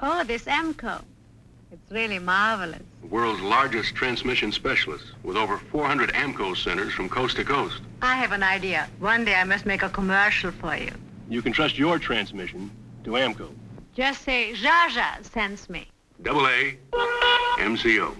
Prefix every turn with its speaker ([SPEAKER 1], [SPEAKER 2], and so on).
[SPEAKER 1] Oh, this AAMCO. It's really marvelous.
[SPEAKER 2] The world's largest transmission specialist with over 400 AAMCO centers from coast to coast.
[SPEAKER 1] I have an idea. One day I must make a commercial for you.
[SPEAKER 3] You can trust your transmission to AAMCO.
[SPEAKER 1] Just say Zsa Zsa sends me.
[SPEAKER 2] Double A, MCO.